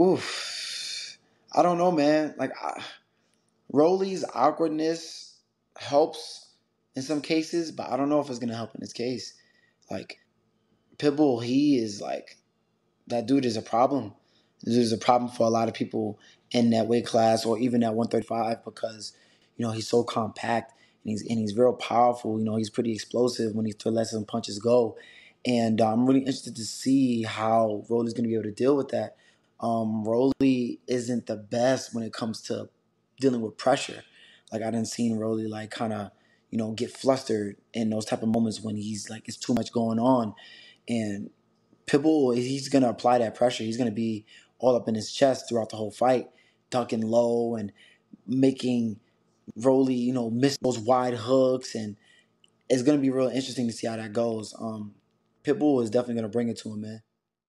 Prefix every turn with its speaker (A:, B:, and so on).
A: Oof. I don't know, man. Like, I, awkwardness helps in some cases, but I don't know if it's gonna help in this case. Like, Pitbull, he is like that dude is a problem. This is a problem for a lot of people in that weight class or even at 135 because you know he's so compact and he's and he's real powerful. You know he's pretty explosive when he lets some punches go, and uh, I'm really interested to see how Rolly's going to be able to deal with that. Um, Rolly isn't the best when it comes to dealing with pressure. Like I didn't see Rolly like kind of you know get flustered in those type of moments when he's like it's too much going on, and Pitbull he's to apply that pressure. He's to be all up in his chest throughout the whole fight, ducking low and making Rolly, you know, miss those wide hooks, and it's gonna be real interesting to see how that goes. Um, Pitbull is definitely gonna bring it to him, man.